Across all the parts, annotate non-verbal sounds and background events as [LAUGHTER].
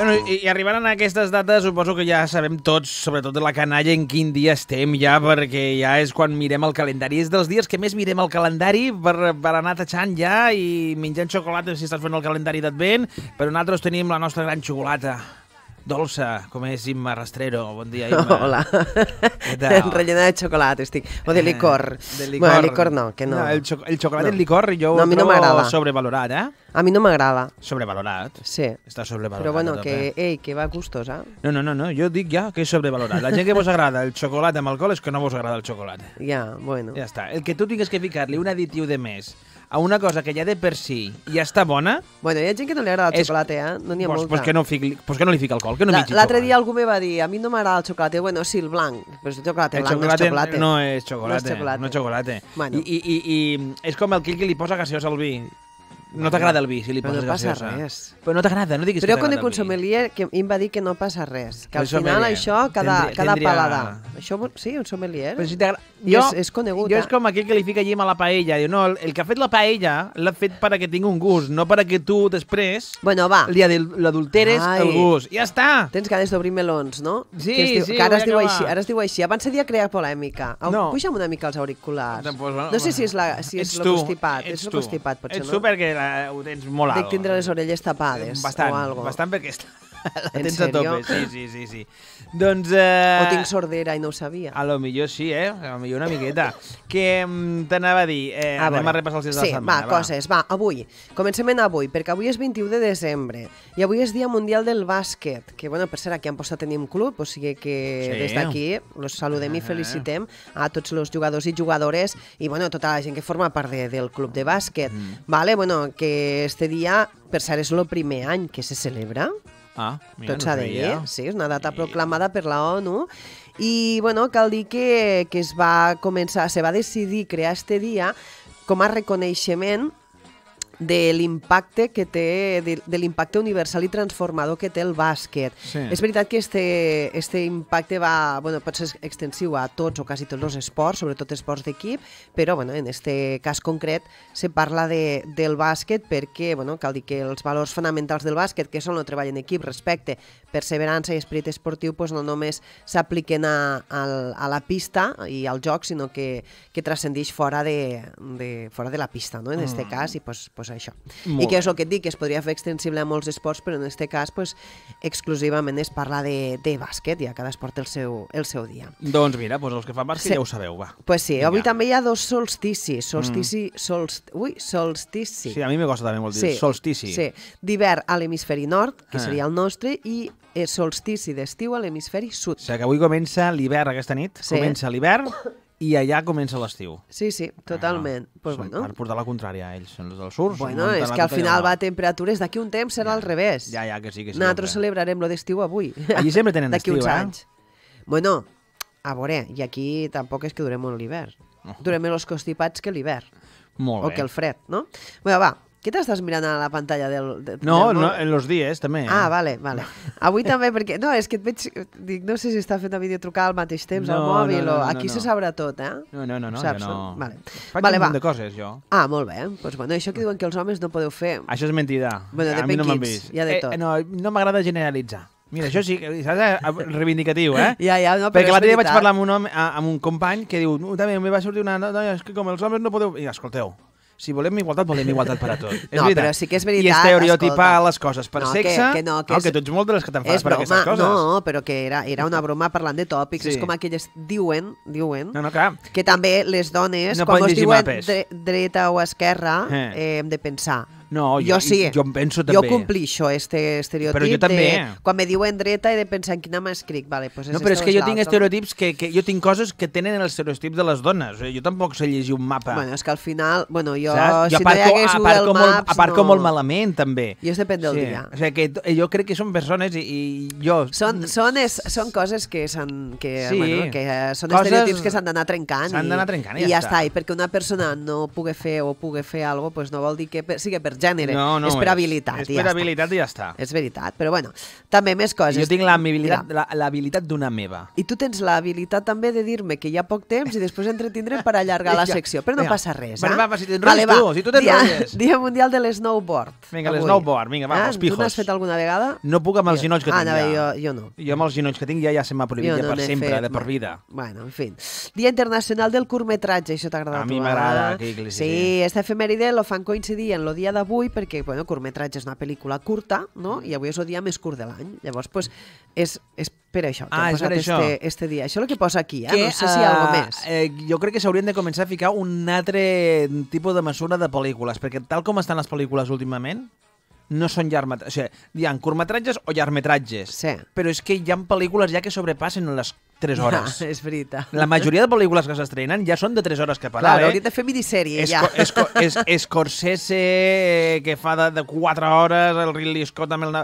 Bueno, i, i arribant a aquestes dates, suposo que ja sabem tots, sobretot de la canalla, en quin dia estem ja, perquè ja és quan mirem el calendari. És dels dies que més mirem el calendari per, per anar tachant ja i menjant xocolata si estàs fent el calendari d'advent, però nosaltres tenim la nostra gran xocolata dolça, com és Imma Rastrero. Bon dia, [LAUGHS] Imma. Hola. tal? [LAUGHS] Rellena de xocolata estic. O de licor. Eh, de licor. Bueno, licor no, que no. no el, xo el xocolat No. no. en licor jo No, a ho mi no trobo sobrevalorat, eh? A mi no m'agrada. Sobrevalorat. Sí. Està sobrevalorat. Però bueno, que, ei, que va gustosa. No, no, no, no, jo dic ja que és sobrevalorat. La gent que vos agrada el xocolat amb alcohol és que no vos agrada el xocolat. Ja, bueno. Ja està. El que tu tingues que ficar-li un additiu de més a una cosa que ja de per si ja està bona, Bueno, hi ha gent que no li agrada el És- xocolata, eh? No n'hi ha pues, molta. pues, que no fiqui, pues que no li fica alcohol, que no La- mengi L'altre dia algú me va dir, a mi no m'agrada el xocolata. Bueno, sí, el blanc. Però el xocolata el blanc xocolate no és xocolata. no és xocolate, No és xocolate. no és xocolate. Bueno. I, i, i, I és com el que li posa gaseosa al vi. No t'agrada el vi, si li poses no passa gaseosa. res. Però no t'agrada, no diguis Però jo que t'agrada el vi. sommelier que em va dir que no passa res. Que al final sommelier. això, cada, Tendria- cada tendria- paladar. Això, sí, un sommelier. Però si. I és- és conegut, Jo eh? és com aquell que li fica llim a la paella. Diu, no, el, el que ha fet la paella l'ha fet perquè tingui un gust, no perquè tu després Bueno, va. li adul- l'adulteres el gust. Ja està! Tens ganes d'obrir melons, no? Sí, que es diu, sí, que ara es, diu acabar. així, ara es diu així. Abans se dia crear polèmica. Au, No. Puja'm una mica els auriculars. Doncs, bueno, no sé si és, la, si és ets el tu, constipat. ets És el tu. constipat, potser, Ets no? tu perquè la, ho tens molt alt. Dic tindre les orelles tapades bastant, o algo. Bastant perquè està... la En tens a tope. Sí, [LAUGHS] sí, sí. sí. Doncs... Eh, O tinc sordera i no ho sabia. A lo millor sí, eh? A lo millor una miqueta. que mm, t'anava a dir, eh, A anem veure. a repassar els dies sí, de la setmana. va, coses, va, avui. Comencem en avui, perquè avui és 21 de desembre i avui és Dia Mundial del Bàsquet, que, bueno, per cert, aquí a Amposta tenim club, o sigui que Sí. des d'aquí los saludem i Ah. felicitem a tots els jugadors i jugadores i, bueno, tota la gent que forma part de, del club de bàsquet. Mm. Vale, bueno, que este dia, per cert, és el primer any que se celebra, Ah, mira, tot no s'ha de sabia. dir, sí, és una data proclamada per la ONU i bueno, cal dir que, que es va començar, se va decidir crear este dia com a reconeixement de l'impacte que té, de, de l'impacte universal i transformador que té el bàsquet. Sí. És veritat que este, este impacte va, bueno, pot ser extensiu a tots o quasi tots els esports, sobretot esports d'equip, però bueno, en este cas concret se parla de, del bàsquet perquè bueno, cal dir que els valors fonamentals del bàsquet, que són el treball en equip, respecte, perseverança i esperit esportiu, pues no només s'apliquen a, a, a la pista i al joc, sinó que, que transcendeix fora de, de, fora de la pista, no? en este cas, i pues, pues això. Molt I que és el que et dic, que es podria fer extensible a molts esports, però en este cas pues, exclusivament es parla de, de bàsquet i a cada esport el seu, el seu dia. Doncs mira, doncs els que fan bàsquet Sí. ja ho sabeu, va. Pues sí, Vinga. avui també hi ha dos solsticis. Solstici, solst... Ui, solstici. Sí, a mi me costa també molt dir solstici. Sí, d'hivern a l'hemisferi nord, que Ah. seria el nostre, i eh, solstici d'estiu a l'hemisferi sud. O sigui que avui comença l'hivern aquesta nit, Sí. comença l'hivern i allà comença l'estiu. Sí, sí, totalment. Ah, pues són bueno, Per portar la contrària a ells, són els del sur. bueno és que al final va a temperatures, d'aquí un temps serà al revés. Ja, ja, que sí, que sí. Nosaltres celebrarem lo d'estiu avui. Allí sempre tenen [LAUGHS] D'aquí estiu, uns eh? anys. Bueno, a veure, i aquí tampoc és que durem molt l'hivern. Durem més els constipats que l'hivern. Molt O bé. que el fred, no? Bueno, va, què t'estàs mirant a la pantalla del, de, No, del no, en los dies també. Ah, vale, vale. [LAUGHS] Avui també, perquè... No, és que et veig... Dic, no sé si està fent la videotrucada al mateix temps al No, mòbil no, no, o... no, Aquí no. se sabrà tot, eh? No, no, no, no, Saps, jo no. Vale, Faig vale un munt de coses, jo. Ah, molt bé. Pues, bueno, això que diuen que els homes no podeu fer... Això és mentida. Bueno, a mi no m'han vist. hi ha de Eh, tot. no, no m'agrada generalitzar. Mira, això sí, que saps? Eh, Reivindicatiu, eh? [LAUGHS] Ja, ja, no, però Perquè l'altre dia vaig parlar amb un, home, amb un company que diu, no, també me va sortir una noia, és que com els homes no podeu... I escolteu, si volem igualtat, volem igualtat per a tot. És No, veritat. però sí que és I veritat, estereotipar escolta. les coses per No, que- sexe... que no, que oh, és- que tu ets molt de les que te'n fas És per broma, aquestes coses. no, però que era, era una broma parlant de tòpics. Sí. És com aquelles diuen, diuen No, no, clar. que també les dones, No quan es diuen dre dreta o esquerra, Eh. eh, hem de pensar. No, jo, jo sí. jo em penso Jo també. complixo este estereotip Però jo també. de... Quan me diuen dreta he de pensar en quina mà escric. Vale, pues No, però és que jo tinc estereotips que, que jo tinc coses que tenen els estereotips de les dones. O sigui, jo tampoc sé llegir un mapa. Bueno, és que al final... Bueno, jo, Saps? si no hi aparco, hagués Google aparco, molt, Maps... aparco no... molt malament, també. I és depèn del dia. O sigui, que jo crec que són persones i, i jo... Són, són, es, són coses que, s'han- que, Sí. bueno, que eh, són Coses- estereotips que s'han d'anar trencant. S'han d'anar trencant i i ja ja està. està. I perquè una persona no pugui fer o pugui fer alguna cosa, pues no vol dir que sigui per gènere. No, no és per és. habilitat. És i per ja habilitat i ja està. És veritat. Però bueno, també més coses. Jo tinc l'habilitat d'una meva. I tu tens l'habilitat també de dir-me que hi ha poc temps i després entretindrem per allargar [LAUGHS] la secció. Però no ja. passa res, eh? va, va, si t'enrotlles tu, si tu dia, t'enrotlles. dia Mundial de l'Snowboard. Vinga, l'snowboard, vinga, va, Ah, els Tu pijos. n'has fet alguna vegada? No puc amb els genolls que ah, tinc anava, ja. jo, jo no. Jo amb els genolls que tinc ja ja se m'ha prohibit Jo ja no per sempre, fet, de per no. vida. Bueno, en fi. Dia Internacional del Curtmetratge, això t'agrada A a mi tu, m'agrada, eh? sí, Sí, sí. esta efemèride lo fan coincidir en el dia d'avui perquè, bueno, curtmetratge és una pel·lícula curta, no? I avui és el dia més curt de l'any. Llavors, pues, és, és per això que Ah, per posat això. este, este dia. Això és el que posa aquí, eh? Que, no sé si hi ha alguna eh, més. Eh, jo crec que s'haurien de començar a ficar un altre tipus de mesura de pel·lícules, perquè tal com estan les pel·lícules últimament, no són llargmetratges. O sigui, hi ha curtmetratges o llargmetratges. Sí. Però és que hi ha pel·lícules ja que sobrepassen les 3 hores. Ja, [LAUGHS] és veritat. La majoria de pel·lícules que s'estrenen ja són de 3 hores cap a Clar, dalt, hauríem eh? de fer minissèrie, És, ja. és, és, és Scorsese, eh, que fa de, de 4 hores, el Ridley Scott amb el...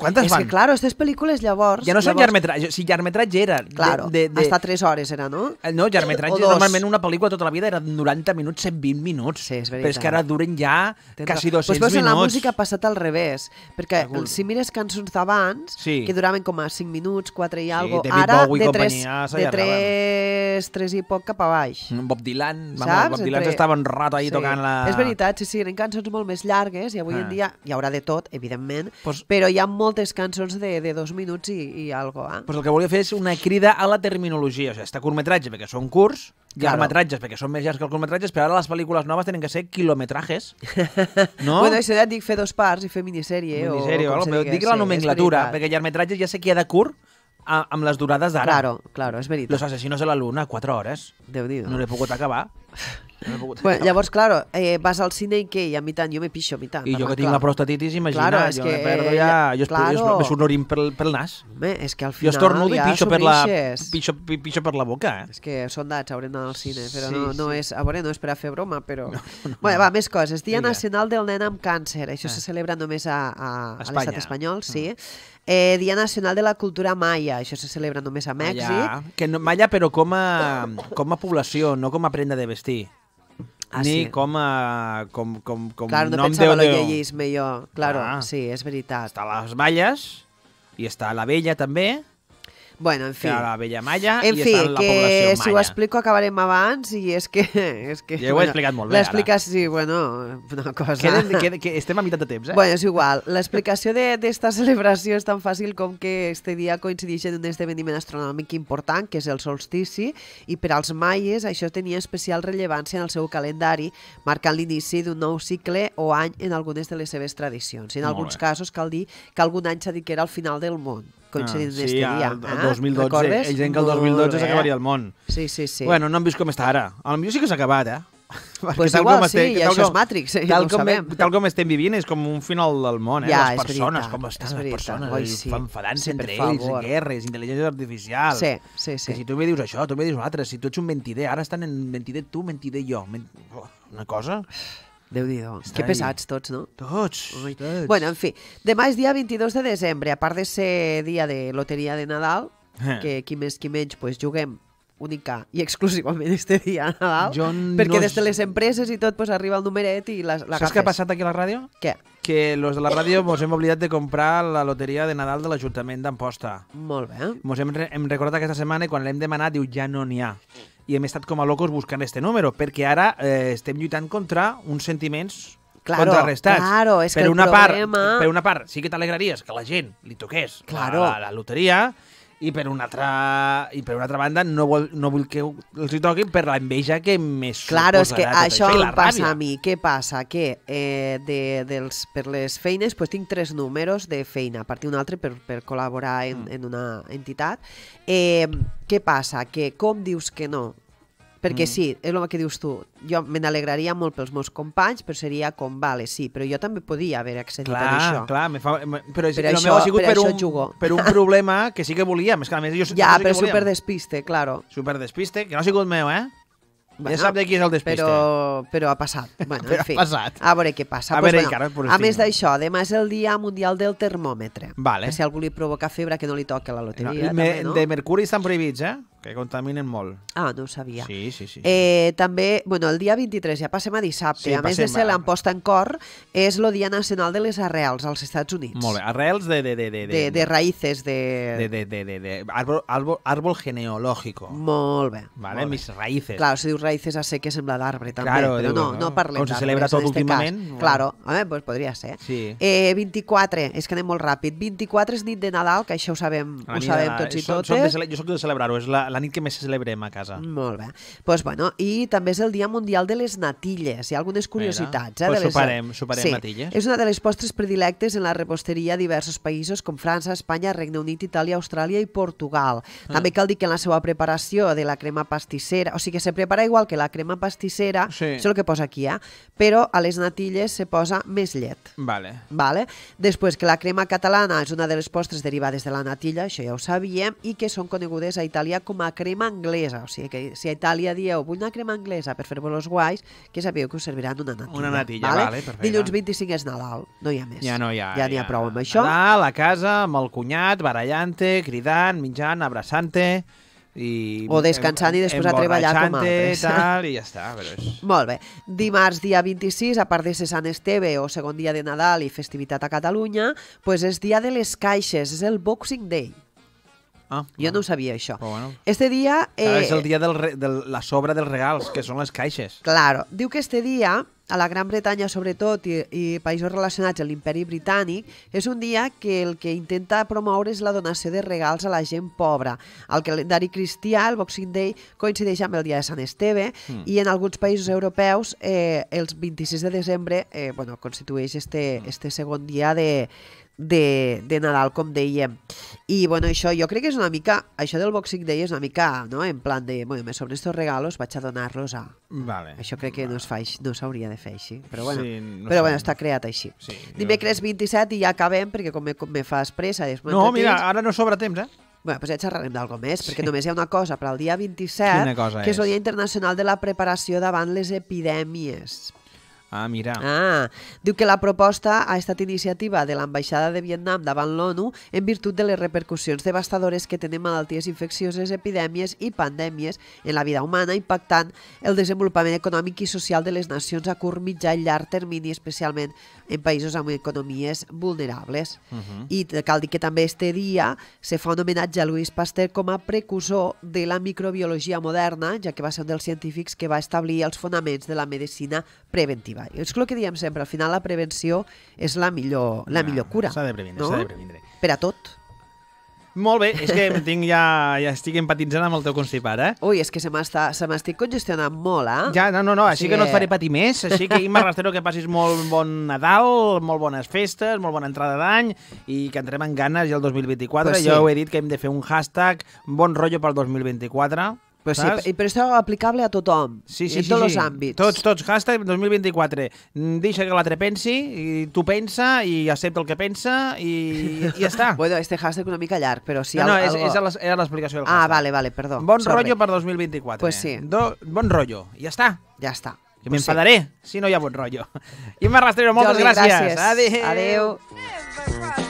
Quantes És van? que, claro, aquestes pel·lícules llavors... ja no són llavors, llargmetratge. Si llargmetratge era... Claro, de, de, de, hasta 3 hores era, no? Eh, No, llargmetratge, dos. normalment una pel·lícula tota la vida era 90 minuts, 120 minuts. Sí, és Però és veritat. que ara duren ja Tens quasi raó. 200 pues, minuts. la música ha passat al revés, perquè Segur. si mires cançons d'abans, Sí. que duraven com a 5 minuts, 4 i Sí, algo, David ara Bowie de 3, companyia de. 3, 3 i poc cap a baix. Bob Dylan, vamos, Saps? Bob Dylan Entre- estava en rato ahí tocant la... És veritat, sí, sí, eren cançons molt més llargues i avui Ah. en dia hi haurà de tot, evidentment, Pues- però hi ha moltes cançons de, de dos minuts i, i algo, eh? Pues el que volia fer és una crida a la terminologia. O sigui, està curtmetratge perquè són curts, Claro. llargmetratges perquè són més llargs que els curtmetratges, però ara les pel·lícules noves tenen que ser quilometrajes. [LAUGHS] No? Bueno, això ja et dic fer dos parts i fer minissèrie. Minissèrie, o, o, com se però dic la sí, nomenclatura, perquè llargmetratges ja sé que ha de curt a, amb les durades d'ara. Claro, claro, és veritat. Los asesinos de la luna, 4 hores. Déu-n'hi-do. No l'he pogut acabar. No pogut Bueno, llavors, claro, eh, vas al cine i què? I a mi tant, jo me pixo a mi tant. I jo que tinc clar. la prostatitis, imagina, Claro, jo que me perdo ja... Jo, claro. jo me surt l'orin pel, pel nas. Home, és que al Jo final estornudo i ja pixo per, la, pixo, pi- pixo per la boca, eh? És que són dats, haurem d'anar al cine, però Sí, no, no sí. és... A veure, no és per a fer broma, però... No, no, bueno, va, més coses. Dia. Nacional del Nen amb Càncer. Això Ah. se celebra només a, a, a l'estat espanyol, sí. Eh, Dia Nacional de la Cultura Maia. Això se celebra només a Mèxic. Malla, que no, malla però com a, com a població, no com a prenda de vestir. Ah, ni sí. com a com, com, com Claro, no nom pensava en el de... lleiisme jo. Claro, Ah. sí, és veritat. Està les malles, i està la vella també, Bueno, en que fi. la vella malla, En i fi, està la que població si ho malla. explico acabarem abans i és que... [LAUGHS] És que Ja ho he explicat molt bé, ara. L'explicació, sí, bueno, una cosa... Queden, que, que estem a meitat de temps, eh? Bueno, és igual. L'explicació de- d'esta [LAUGHS] celebració és tan fàcil com que este dia coincideix en un esdeveniment astronòmic important, que és el solstici, i per als maies això tenia especial rellevància en el seu calendari, marcant l'inici d'un nou cicle o any en algunes de les seves tradicions. I en Molt alguns bé. casos cal dir que algun any s'ha dit que era el final del món, coincidint Ah, sí, este dia. el, el eh? 2012, Recordes? ells deien que el Molt 2012 bé. s'acabaria el món. Sí, sí, sí. Bueno, no hem vist com està ara. A lo millor sí que s'ha acabat, eh? [LAUGHS] Perquè Pues tal igual com sí, estem- i això és Matrix, eh, tal, no com, sabem. [LAUGHS] tal com estem vivint és com un final del món, eh? Ja, les persones, veritat, com estan les persones, Oi, sí. enfadant-se entre ells, favor. guerres, intel·ligència artificial. Sí, sí, Que sí. si tu me dius això, tu me dius l'altre, si tu ets un mentider, ara estan en mentider tu, mentider jo. Oh, Una cosa... Déu-n'hi-do. Està Que pesats tots, no? Tots, Ui. tots. Bueno, en fi, demà és dia 22 de desembre, a part de ser dia de loteria de Nadal, Eh. que qui més qui menys pues, juguem única i exclusivament este dia a Nadal, Jo no perquè és- des de les empreses i tot pues, arriba el numeret i la, la Saps què ha passat aquí a la ràdio? Què? Que los de la ràdio mos hem oblidat de comprar la loteria de Nadal de l'Ajuntament d'Amposta. Molt bé. Mos hem, hem recordat aquesta setmana i quan l'hem demanat diu ja no n'hi ha. I hem estat com a locos buscant este número, perquè ara eh, estem lluitant contra uns sentiments Claro, contrarrestats. claro, és que per el una problema- part, per una part, sí que t'alegraries que la gent li toqués Claro. la, la, la loteria, i per una altra, i per una altra banda no, vol, no vull que els hi toquin per l'enveja que més Claro, és que això i em la passa ràbia. a mi. Què passa? Que eh, de, dels, per les feines pues, tinc tres números de feina, a partir d'un altre per, per col·laborar en, Mm. en una entitat. Eh, què passa? Que com dius que no? Perquè Mm. sí, és el que dius tu. Jo me n'alegraria molt pels meus companys, però seria com, vale, sí, però jo també podia haver accedit a Clar, això. clar, me fa, però Per això- meu ha sigut per per, un, jugo. per un problema que sí que volíem. És que a més jo Ja, però superdespiste, claro. Superdespiste, que no ha sigut meu, eh? Bueno, ja sap de qui és el despiste. Però, però ha passat. Bueno, Però en fi. ha passat. A veure què passa. A Pues veure, bueno, por a més d'això, demà és el dia mundial del termòmetre. Vale. Que si algú li provoca febre, que no li toqui la No, loteria. me, també, no? De mercuri estan prohibits, eh? que contaminen molt. Ah, no ho sabia. Sí, sí, sí. Eh, també, bueno, el dia 23, ja passem a dissabte, Sí, a més de ser l'emposta en cor, és el Dia Nacional de les Arrels als Estats Units. Molt bé. Arrels de... De, de, de, De, de raïces, de... de, de, de, de, de árbol, árbol, árbol genealógico. Molt bé. Vale, molt bé. mis raíces. Claro, si dius raïces a sé que sembla d'arbre també, Claro, però digo, no, no? no parlem Com se celebra tot últimament, cas. bueno. Claro, home, pues podria ser. Sí. Eh, 24, és que anem molt ràpid. 24 és nit de Nadal, que això ho sabem, La ho nit sabem de- tots i totes. soc de cele- jo soc de celebrar-ho, és la, la nit que més celebrem a casa. Molt bé. Pues bueno, I també és el Dia Mundial de les Natilles. Hi ha algunes curiositats. Eh, Pues de les... soparem- soparem sí. natilles. És una de les postres predilectes en la reposteria a diversos països com França, Espanya, Regne Unit, Itàlia, Austràlia i Portugal. Ah. També cal dir que en la seva preparació de la crema pastissera, o sigui que se prepara igual que la crema pastissera, Sí. això és el que posa aquí, eh? però a les natilles se posa més llet. Vale. Vale? Després que la crema catalana és una de les postres derivades de la natilla, això ja ho sabíem, i que són conegudes a Itàlia com a crema anglesa. O sigui que si a Itàlia dieu vull una crema anglesa per fer-vos los guais, que sabeu que us serviran una natilla. Una natilla, vale, perfecte. Dilluns 25 és Nadal, no hi ha més. Ja no hi ha... Ja n'hi ha prou amb això. Nadal, a casa, amb el cunyat, barallant-te, cridant, menjant, abraçant-te... I O descansant i després a treballar com altres. Tal, I ja està, però és... [LAUGHS] Molt bé. Dimarts, dia 26, a part de ser Sant Esteve o segon dia de Nadal i festivitat a Catalunya, pues és dia de les caixes, és el Boxing Day. Ah, Jo no ho sabia, això. Però bueno. Este dia... Eh... És el dia del de la sobra dels regals, que són les caixes. Claro. Diu que este dia, a la Gran Bretanya sobretot i, i països relacionats amb l'imperi britànic, és un dia que el que intenta promoure és la donació de regals a la gent pobra. Al calendari cristià, el Boxing Day coincideix amb el dia de Sant Esteve mm. i en alguns països europeus eh, els 26 de desembre eh, bueno, constitueix este, este segon dia de, de, de Nadal, com dèiem. I, bueno, això jo crec que és una mica... Això del Boxing Day és una mica, no?, en plan de, bueno, me sobren estos regalos, vaig a donar-los a... Vale. Això crec que no es fa no s'hauria de fer així, però bueno, Sí, no però sé. bueno està creat així. Sí, Dimecres 27 i ja acabem, perquè com me, com me fas pressa... No, mira, ara no sobra temps, eh? Bueno, doncs ja xerrarem d'algo més, perquè Sí. només hi ha una cosa per al dia 27, Quina cosa que és el és? Dia Internacional de la Preparació davant les epidèmies. Ah, mira. Ah, diu que la proposta ha estat iniciativa de l'ambaixada de Vietnam davant l'ONU en virtut de les repercussions devastadores que tenen malalties infeccioses, epidèmies i pandèmies en la vida humana, impactant el desenvolupament econòmic i social de les nacions a curt, mitjà i llarg termini, especialment en països amb economies vulnerables. Uh -huh. I cal dir que també este dia se fa un homenatge a Louis Pasteur com a precursor de la microbiologia moderna, ja que va ser un dels científics que va establir els fonaments de la medicina preventiva. I és el que diem sempre, al final la prevenció és la millor, la millor cura. S'ha de previndre, no? s'ha de previndre. Per a tot. Molt bé, és que tinc ja, ja estic empatitzant amb el teu constipat, eh? Ui, és que se m'estic congestionant molt, eh? Ja, no, no, no, així Sí. que no et faré patir més, així que Imma Rastrero que passis molt bon Nadal, molt bones festes, molt bona entrada d'any i que entrem en ganes ja el 2024. Pues sí. Jo he dit que hem de fer un hashtag bon rotllo pel 2024, Pues sí, saps? i- però això aplicable a tothom, Sí, sí, en sí, tots sí. els àmbits. Tots, tots, hashtag 2024. Mm, Deixa que l'altre pensi, i tu pensa, i accepta el que pensa, i, i ja està. [LAUGHS] Bueno, este hashtag una mica llarg, però si no, no, és, algo... és era l'explicació del Ah, hashtag. vale, vale, perdó. Bon sorry. rotllo per 2024. Pues sí. Do, bon rotllo, i ja està. Ja està. Que Pues sí. m'enfadaré si no hi ha bon rotllo. [LAUGHS] Imma Rastrero, moltes Jordi, gràcies. gràcies. Adéu. Adéu.